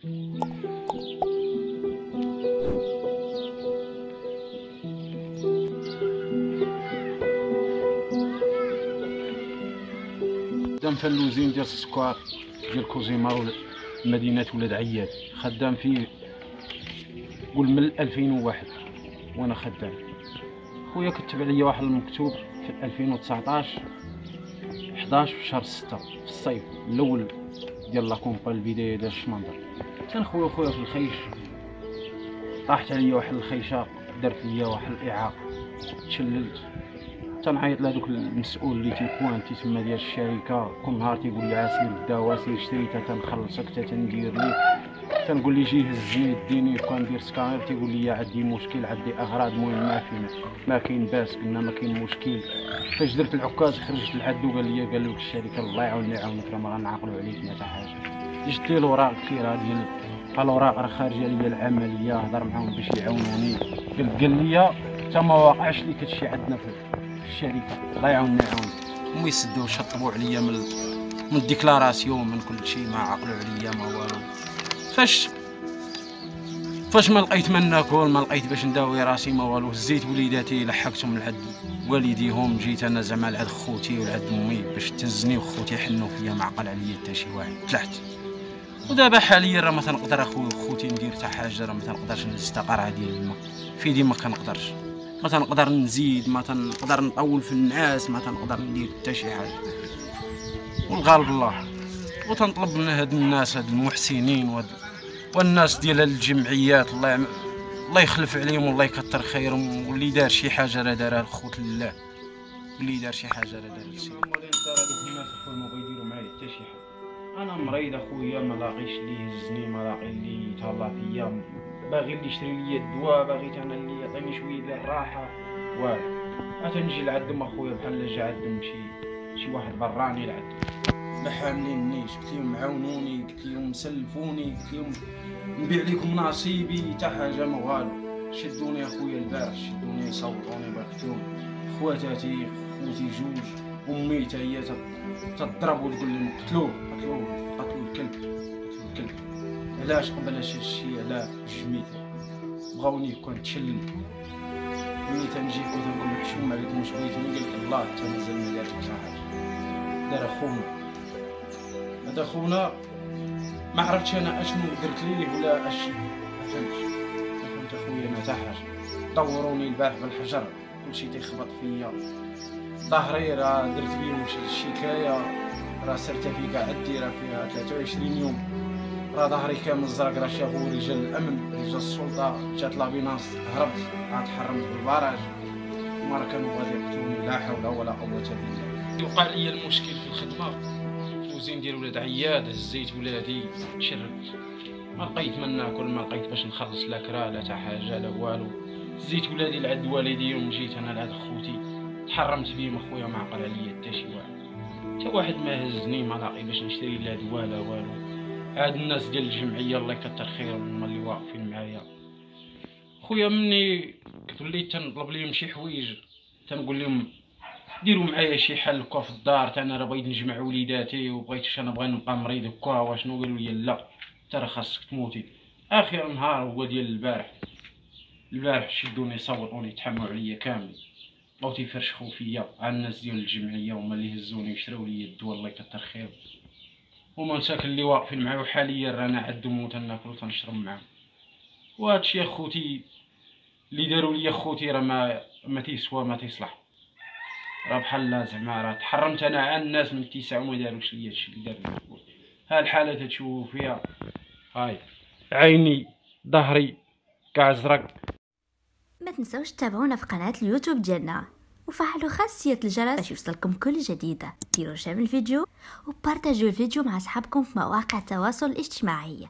خدام فلوزين ديال السكر ديال كوزيمار مدينة ولاد عياد. خدام فيه قول من 2001 وأنا خدام. خويا كتب عليا واحد المكتوب في 2019 11 في شهر 6 في الصيف الأول ديال la campagne البداية ديال الشمندر. كان خويا في الخيش. طاحت عليا واحد الخيشة درت ليا واحد الاعاقه تشللت. تنعيط لهذوك المسؤول اللي تيكوانتي تما ديال الشركة كل نهار تيقول لي غير الدواء سير شري تا تنخلصك تا تندير ليك تنقول لي جي هزني ديني كون ندير سكانر تيقول لي عندي مشكل عندي أغراض المهم ما فينا ما كاين باس قلنا ما كاين مشكل. فاش درت العكاز خرجت لعندو قال لي قال لك الشركة الله يعاوني يعاونك راه ما غنعقلوا عليك ما حتى حاجة. جبت لي الأوراق كثيره ديال الاوراق راه خارجه ليا العملية هضر معاهم باش يعاونوني. قال لي حتى ما واقعش لي كتشي عندنا في الشركة. الله يعاوننا يعاون هما يسدوا شطبوا عليا من من ال déclaration من كل شيء ما عقلوا عليا ما والو. فاش فاش ما لقيت ما ناكل ما لقيت باش نداوي راسي ما والو. هزيت وليداتي لحقتهم لعند والديهم. جيت أنا زعما لعند خوتي ولعند أمي باش تهزني وخوتي حنوا فيا ما عقل عليا حتى شي واحد. طلعت. ودابا حاليا راه ما تنقدر اخويا خوتي ندير حتى حاجة راه ما تنقدرش نهز قرعه ديال الماء في دي ما كنقدرش. ما تنقدر نزيد ما تنقدر نطول في النعاس ما تنقدر ندير حتى شي حاجة. والغالب الله. وتنطلب من هاد الناس هاد المحسنين وهاد والناس ديال الجمعيات. الله يعم... الله يخلف عليهم والله يكثر خيرهم. واللي دار شي حاجة راه دارها الخوت لله. واللي دار شي حاجة راه دارها لسي أنا مريض اخويا ما لاقيش اللي يهزني ما لاقي اللي يتهلا فيا. باغي اللي يشري لي الدواء باغي أنا اللي يعطيني شوية ديال الراحة. والو نجي لعندهم أخويا بحال جا عندهم شي شي واحد براني لعندهم ما حاملينيش قلت لهم عاونوني قلت لهم سلفوني قلت لهم نبيع لكم نصيبي حتى حاجة ما والو شدوني أخويا البارح شدوني يصوتوني قلت لهم خواتاتي خوتي جوج. امي حتى هي تضرب وتقول لهم قتلوه قتلوه قتلوا الكلب قتلوا الكلب علاش قبل هادشي الشيء على جميت بغاوني كون تشلل ملي تنجي كنت نقول لك شوم عليكم واش بغيتوني قال لك الله حتى مازال ما دارت حتى حاجة دار خونا هذا خونا ما عرفتش أنا اشنو درت ليه ولا اش فهمتش فهمت اخويا أنا حتى حاجة دوروني البارح بالحجر كلشي تيخبط فيا ظهري راه درت بيهم شي شكايه راه سيرتيفيكا عندي راه فيها 23 يوم. راه ظهري كامل زرق راه شافوا رجال الأمن رجال السلطة. جات لابيناس هربت. عاد تحرمت بالبراج. هما راه كانوا غادي يقتلوني لا حول ولا قوة إلا بالله. وقع لي المشكل في الخدمة. الكوزين ديال ولاد عياد هزيت ولادي. شربت ما لقيت ما ناكل ما لقيت باش نخلص لا كرا لا حتى حاجة لا والو. هزيت ولادي لعند والديهم جيت أنا لعند خوتي. تحرمت بيهم اخويا ما عقل عليا حتى شي واحد حتى واحد ما هزني ما لاقي باش نشري لا دواء لا والو. هاد الناس ديال الجمعية الله يكثر خيرهم هما اللي واقفين معايا. خويا مني وليت تنطلب ليهم شي حوايج. تنقول لهم ديروا معايا شي حل هكا في الدار. أنا راه بغيت نجمع وليداتي وبغيتش أنا بغي نبقى مريض هكا واشنو قالوا لي لا. انت راه خاصك تموتي. آخر نهار هو ديال البارح. البارح شدوني صوتوني تحملوا عليا كامل. بغاو تيفرشخوا فيا. على الناس ديال الجمعية هما اللي هزوني وشراو لي الدواء الله يكثر خير. هما مساكن اللي واقفين معايا وحاليا رانا عندهم وتناكل وتنشرب معاهم. وهادشي اخوتي اللي داروا لي اخوتي راه ما ما تيسوى ما تيصلح. راه بحال زعما راه تحرمت أنا على الناس من التسع وما داروش ليا هادشي اللي دار ها الحالة تتشوفوا فيها. هاي. عيني ظهري كاع زرق تنسوش تتابعونا في قناة اليوتيوب ديالنا. وفعلوا خاصية الجرس باش يوصلكم كل جديدة ديروا share الفيديو وبارتاجوا الفيديو مع أصحابكم في مواقع التواصل الاجتماعي.